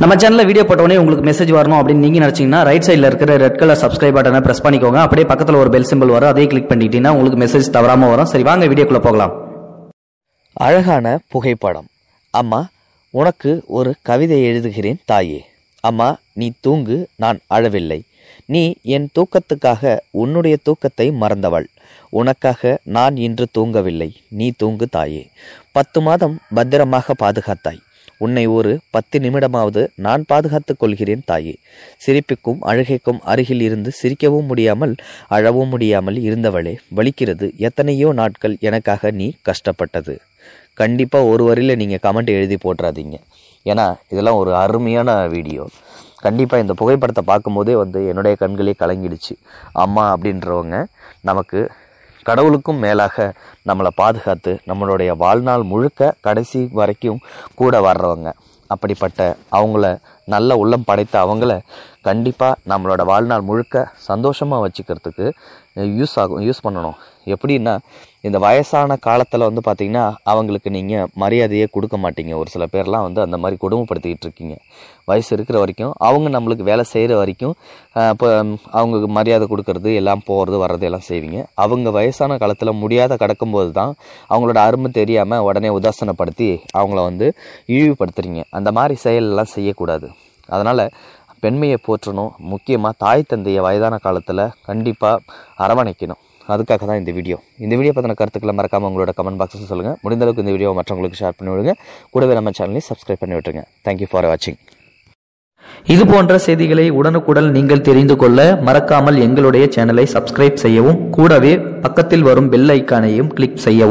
நம்ம சேனல்ல வீடியோ போட்டோடனே உங்களுக்கு மெசேஜ் வரணும் அப்படின்னு நீங்க நினைச்சீங்கன்னா ரைட் சைடில் இருக்கிற ரெட் கலர் சப்ஸ்கிரைப் பட்டனை பிரஸ் பண்ணிக்கோங்க. அப்படியே பக்கத்தில் ஒரு பெல் சிம்பிள் வரும். அதே கிளிக் பண்ணிட்டீங்கன்னா உங்களுக்கு மெசேஜ் தவறாம வரும். சரி வாங்க வீடியோக்குள்ள போகலாம். அழகான புகைப்படம். அம்மா உனக்கு ஒரு கவிதை எழுதுகிறேன் தாயே. அம்மா நீ தூங்கு நான் அழவில்லை. நீ என் தூக்கத்துக்காக உன்னுடைய தூக்கத்தை மறந்தவள். உனக்காக நான் இன்று தூங்கவில்லை. நீ தூங்கு தாயே. பத்து மாதம் பத்திரமாக பாதுகாத்தாய். உன்னை ஒரு பத்து நிமிடமாவது நான் பாதுகாத்துக் கொள்கிறேன் தாயே. சிரிப்புக்கும் அழுகைக்கும் அருகில் இருந்து சிரிக்கவும் முடியாமல் அழவும் முடியாமல் இருந்தவளே வலிக்கிறது எத்தனையோ நாட்கள் எனக்காக நீ கஷ்டப்பட்டது. கண்டிப்பாக ஒரு வரியில் நீங்கள் கமெண்ட் எழுதி போட்டுறாதீங்க. ஏன்னா இதெல்லாம் ஒரு அருமையான வீடியோ. கண்டிப்பாக இந்த புகைப்படத்தை பார்க்கும்போதே வந்து என்னுடைய கண்களே கலங்கிடுச்சு. அம்மா அப்படின்றவங்க நமக்கு கடவுளுக்கும் மேலாக நம்மளை பாதுகாத்து நம்மளுடைய வாழ்நாள் முழுக்க கடைசி வரைக்கும் கூட வர்றவங்க அப்படிப்பட்ட அவங்கள நல்ல உள்ளம் படைத்த அவங்கள கண்டிப்பாக நம்மளோட வாழ்நாள் முழுக்க சந்தோஷமாக வச்சுக்கிறதுக்கு யூஸ் ஆகும் யூஸ் பண்ணணும். எப்படின்னா இந்த வயசான காலத்தில் வந்து பார்த்திங்கன்னா அவங்களுக்கு நீங்கள் மரியாதையே கொடுக்க மாட்டீங்க. ஒரு சில பேர்லாம் வந்து அந்த மாதிரி கொடுமைப்படுத்திக்கிட்டு இருக்கீங்க. வயசு இருக்கிற வரைக்கும் அவங்க நம்மளுக்கு வேலை செய்கிற வரைக்கும் இப்போ அவங்களுக்கு மரியாதை கொடுக்கறது எல்லாம் போகிறது வர்றது எல்லாம் செய்வீங்க. அவங்க வயசான காலத்தில் முடியாத கடக்கும்போது தான் அவங்களோட அருமை தெரியாமல் உடனே உதாசனப்படுத்தி அவங்கள வந்து இழிவுபடுத்துறீங்க. அந்த மாதிரி செயலெல்லாம் செய்யக்கூடாது. அதனால் பெண்மையை போற்றணும். முக்கியமாக தாய் தந்தையை வயதான காலத்தில் கண்டிப்பாக அரவணைக்கணும். அதுக்காக தான் இந்த வீடியோ. இந்த வீடியோ பற்றின கருத்துக்களை மறக்காமல் உங்களோட கமெண்ட் பாக்ஸில் சொல்லுங்கள் முடிந்தளவுக்கு இந்த வீடியோ மற்றவங்களுக்கு ஷேர் பண்ணி விடுங்க. கூடவே நம்ம சேனலையும் சப்ஸ்கிரைப் பண்ணி விட்டுருங்க. தேங்க்யூ ஃபார் வாட்சிங் இது போன்ற செய்திகளை உடனுக்குடன் நீங்கள் தெரிந்து கொள்ள மறக்காமல் எங்களுடைய சேனலை சப்ஸ்கிரைப் செய்யவும் கூடவே பக்கத்தில் வரும் பெல் ஐக்கானையும் கிளிக் செய்யவும்.